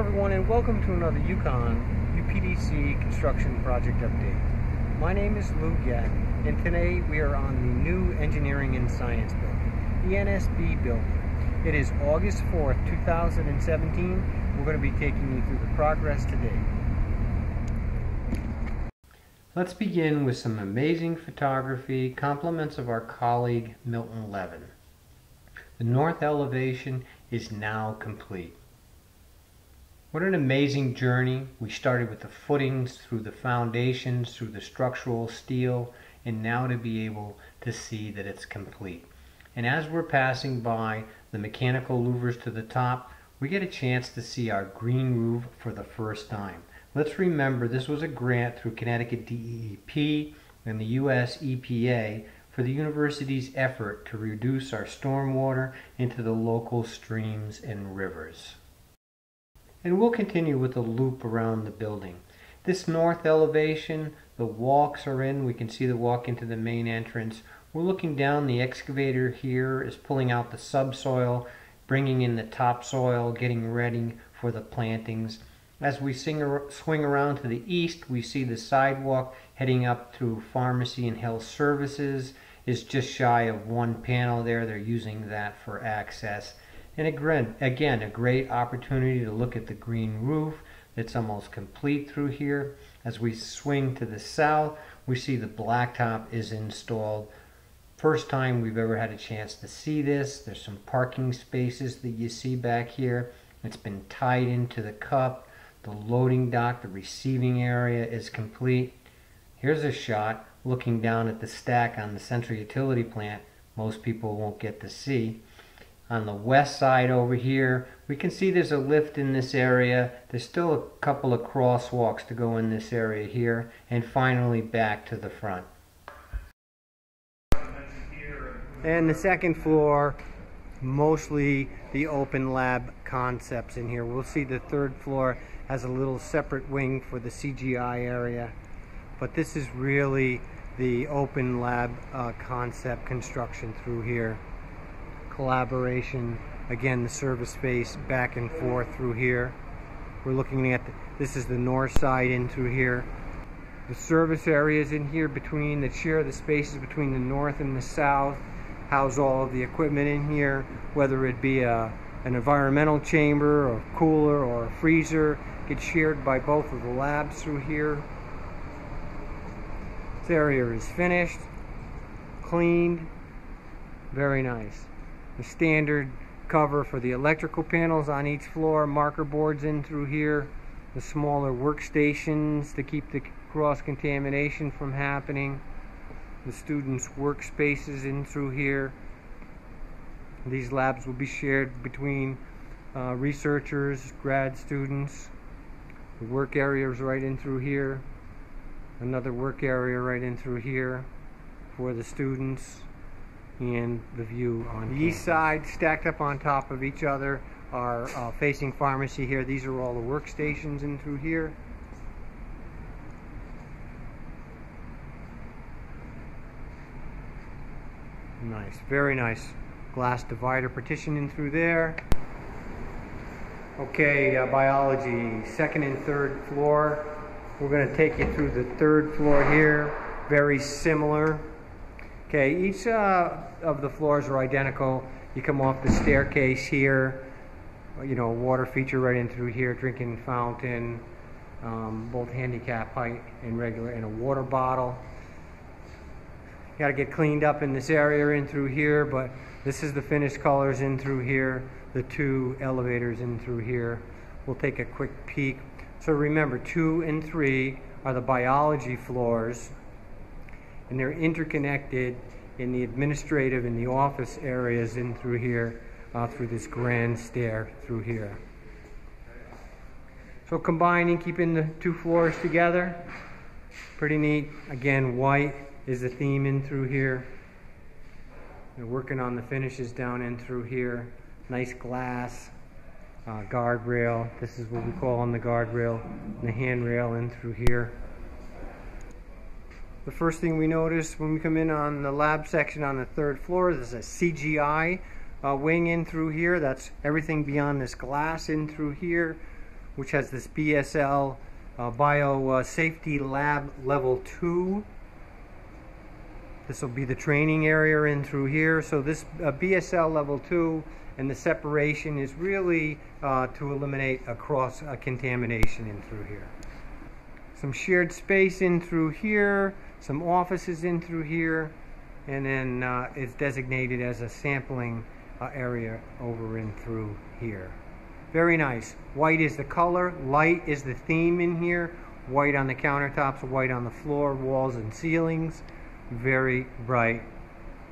everyone and welcome to another UConn UPDC construction project update. My name is Lou Gett and today we are on the new Engineering and Science Building, the NSB building. It is August 4th, 2017. We're going to be taking you through the progress today. Let's begin with some amazing photography, compliments of our colleague Milton Levin. The north elevation is now complete. What an amazing journey. We started with the footings, through the foundations, through the structural steel, and now to be able to see that it's complete. And as we're passing by the mechanical louvers to the top, we get a chance to see our green roof for the first time. Let's remember this was a grant through Connecticut DEP and the US EPA for the university's effort to reduce our stormwater into the local streams and rivers. And we'll continue with a loop around the building. This north elevation, the walks are in. We can see the walk into the main entrance. We're looking down. The excavator here is pulling out the subsoil, bringing in the topsoil, getting ready for the plantings. As we swing around to the east, we see the sidewalk heading up through pharmacy and health services. Is just shy of one panel there. They're using that for access. And again, again, a great opportunity to look at the green roof that's almost complete through here. As we swing to the south, we see the blacktop is installed. First time we've ever had a chance to see this. There's some parking spaces that you see back here. It's been tied into the CUP. The loading dock, the receiving area is complete. Here's a shot looking down at the stack on the central utility plant. Most people won't get to see. On the west side over here, we can see there's a lift in this area. There's still a couple of crosswalks to go in this area here. And finally back to the front. And the second floor, mostly the open lab concepts in here. We'll see the third floor has a little separate wing for the CGI area. But this is really the open lab uh, concept construction through here collaboration. Again, the service space back and forth through here. We're looking at, the, this is the north side in through here. The service areas in here between, that share the spaces between the north and the south, house all of the equipment in here, whether it be a, an environmental chamber or cooler or a freezer, gets shared by both of the labs through here. This area is finished, cleaned, very nice the standard cover for the electrical panels on each floor, marker boards in through here, the smaller workstations to keep the cross-contamination from happening, the students' workspaces in through here. These labs will be shared between uh, researchers, grad students. The work area is right in through here. Another work area right in through here for the students and the view on the east side stacked up on top of each other are uh, facing pharmacy here. These are all the workstations in through here. Nice very nice glass divider partition in through there. Okay uh, biology second and third floor. We're going to take you through the third floor here very similar Okay, each uh, of the floors are identical. You come off the staircase here, you know, water feature right in through here, drinking fountain, um, both handicap height and regular, and a water bottle. You Got to get cleaned up in this area in through here, but this is the finished colors in through here, the two elevators in through here. We'll take a quick peek. So remember, two and three are the biology floors and they're interconnected in the administrative and the office areas in through here, uh, through this grand stair through here. So combining, keeping the two floors together, pretty neat. Again, white is the theme in through here. They're working on the finishes down in through here. Nice glass, uh, guardrail. This is what we call on the guardrail, the handrail in through here. The first thing we notice when we come in on the lab section on the third floor, there's a CGI uh, wing in through here. That's everything beyond this glass in through here. which has this BSL uh, Bio uh, Safety Lab Level 2. This will be the training area in through here. So this uh, BSL Level 2 and the separation is really uh, to eliminate a cross contamination in through here. Some shared space in through here, some offices in through here, and then uh, it's designated as a sampling uh, area over in through here. Very nice. White is the color, light is the theme in here. White on the countertops, white on the floor, walls and ceilings. Very bright,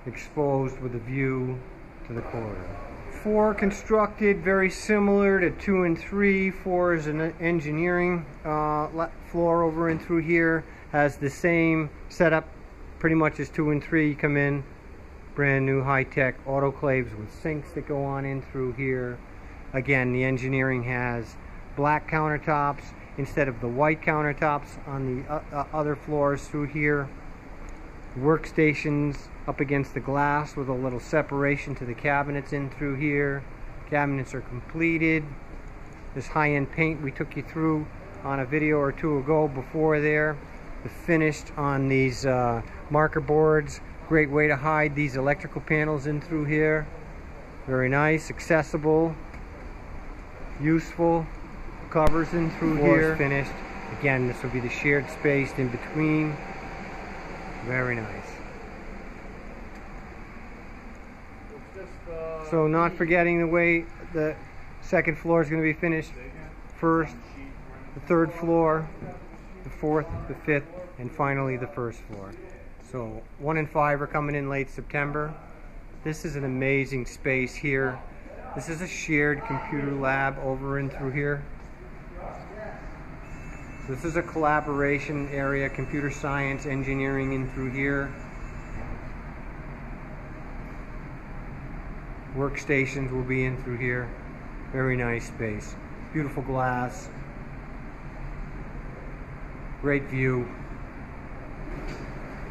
exposed with a view to the corridor. Four constructed very similar to two and three. Four is an engineering uh, floor over and through here. Has the same setup pretty much as two and three. come in, brand new high-tech autoclaves with sinks that go on in through here. Again, the engineering has black countertops instead of the white countertops on the uh, uh, other floors through here. Workstations up against the glass with a little separation to the cabinets in through here. Cabinets are completed. This high-end paint we took you through on a video or two ago before there. The finished on these uh, marker boards. Great way to hide these electrical panels in through here. Very nice, accessible, useful covers in through Floors here finished again this will be the shared space in between very nice so not forgetting the way the second floor is going to be finished first the third floor the fourth the fifth and finally the first floor so one and five are coming in late September this is an amazing space here this is a shared computer lab over and through here. This is a collaboration area, computer science, engineering in through here. Workstations will be in through here. Very nice space. Beautiful glass. Great view.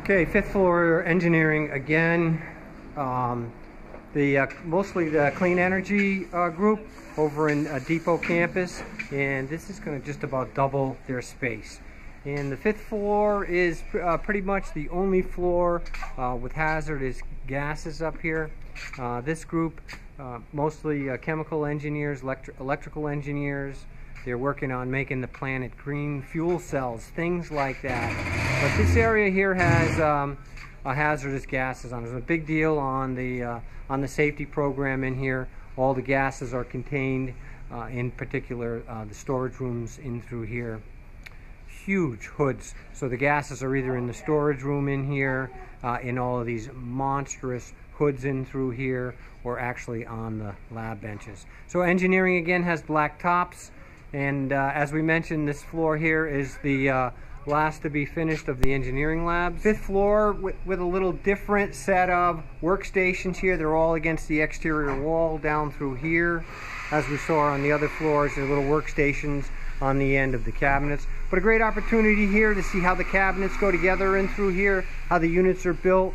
Okay, fifth floor engineering again. Um, the uh, mostly the clean energy uh, group over in uh, Depot campus and this is going to just about double their space and the fifth floor is uh, pretty much the only floor uh, with hazardous gases up here uh, this group mostly chemical engineers electri electrical engineers they're working on making the planet green fuel cells things like that but this area here has um, hazardous gases on. There's a big deal on the uh, on the safety program in here. All the gases are contained, uh, in particular uh, the storage rooms in through here. Huge hoods. So the gases are either in the storage room in here, uh, in all of these monstrous hoods in through here, or actually on the lab benches. So engineering again has black tops, and uh, as we mentioned, this floor here is the last to be finished of the engineering labs. Fifth floor with, with, a little different set of workstations here. They're all against the exterior wall down through here. As we saw on the other floors, there are little workstations on the end of the cabinets. But a great opportunity here to see how the cabinets go together in through here, how the units are built.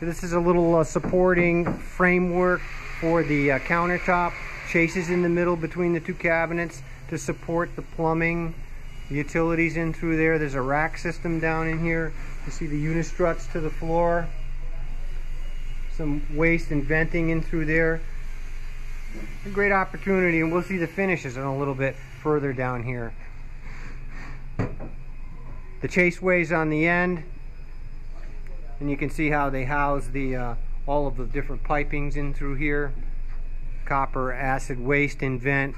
This is a little uh, supporting framework for the uh, countertop. Chases in the middle between the two cabinets to support the plumbing the utilities in through there. There's a rack system down in here. You see the unistruts to the floor. Some waste and venting in through there. A great opportunity and we'll see the finishes in a little bit further down here. The chaseways on the end and you can see how they house the uh, all of the different pipings in through here. Copper acid waste and vent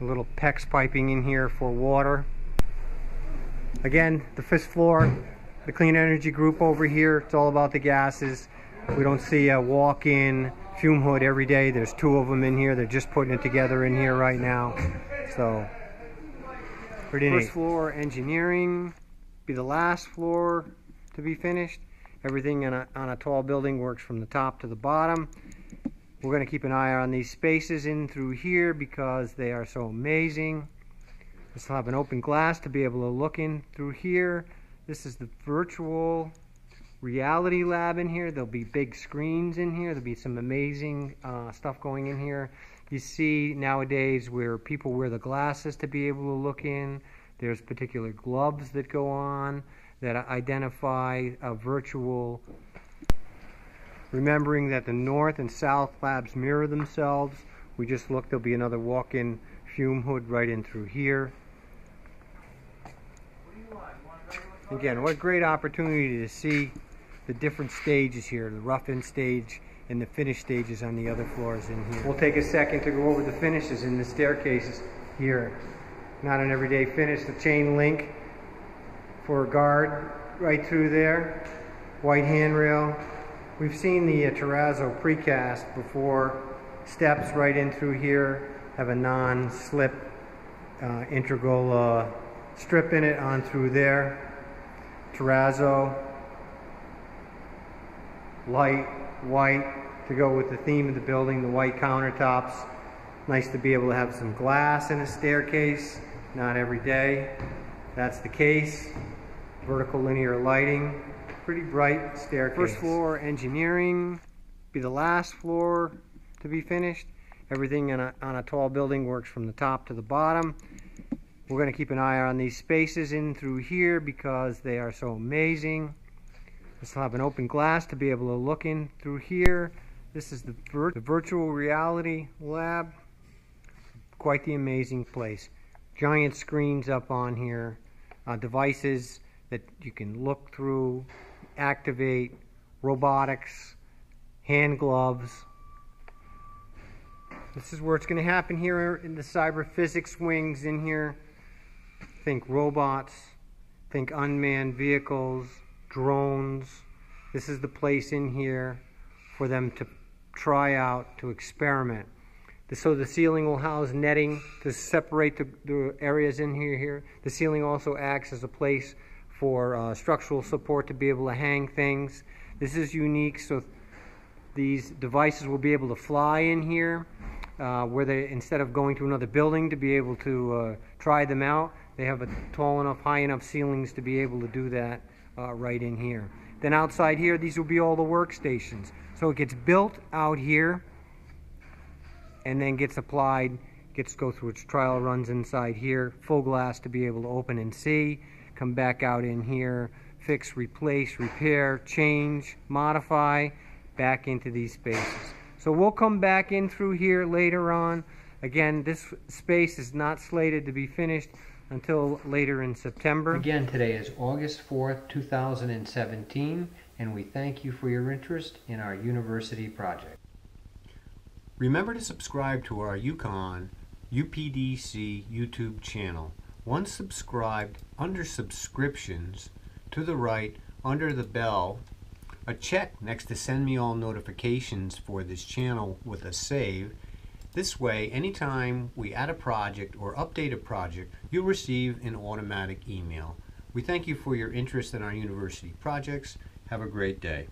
a little PEX piping in here for water. Again, the fifth floor, the clean energy group over here, it's all about the gases. We don't see a walk-in fume hood every day. There's two of them in here. They're just putting it together in here right now. So, pretty First neat. floor engineering, be the last floor to be finished. Everything on a, on a tall building works from the top to the bottom. We're going to keep an eye on these spaces in through here because they are so amazing. This still have an open glass to be able to look in through here. This is the virtual reality lab in here. There'll be big screens in here. There'll be some amazing uh, stuff going in here. You see nowadays where people wear the glasses to be able to look in. There's particular gloves that go on that identify a virtual. Remembering that the north and south labs mirror themselves, we just looked, there'll be another walk-in fume hood right in through here. Again, what a great opportunity to see the different stages here, the rough-in stage and the finish stages on the other floors in here. We'll take a second to go over the finishes in the staircases here. Not an everyday finish, the chain link for a guard right through there, white handrail. We've seen the uh, terrazzo precast before, steps right in through here, have a non-slip uh, integral strip in it on through there. Terrazzo, light, white, to go with the theme of the building, the white countertops. Nice to be able to have some glass in a staircase, not every day. That's the case. Vertical linear lighting, pretty bright staircase. First floor engineering, be the last floor to be finished. Everything on a, on a tall building works from the top to the bottom. We're going to keep an eye on these spaces in through here because they are so amazing. This will have an open glass to be able to look in through here. This is the, vir the virtual reality lab. Quite the amazing place. Giant screens up on here. Uh, devices that you can look through, activate, robotics, hand gloves, this is where it's going to happen here in the cyber physics wings in here. Think robots, think unmanned vehicles, drones. This is the place in here for them to try out, to experiment. So the ceiling will house netting to separate the, the areas in here, here. The ceiling also acts as a place for uh, structural support to be able to hang things. This is unique, so these devices will be able to fly in here uh, where they, instead of going to another building to be able to uh, try them out, they have a tall enough, high enough ceilings to be able to do that uh, right in here. Then outside here, these will be all the workstations. So it gets built out here and then gets applied, gets go through its trial runs inside here, full glass to be able to open and see, come back out in here, fix, replace, repair, change, modify, back into these spaces. So we'll come back in through here later on. Again, this space is not slated to be finished until later in September. Again, today is August 4th, 2017, and we thank you for your interest in our university project. Remember to subscribe to our UConn UPDC YouTube channel. Once subscribed, under subscriptions, to the right, under the bell, a check next to send me all notifications for this channel with a save. This way, anytime we add a project or update a project, you'll receive an automatic email. We thank you for your interest in our university projects. Have a great day.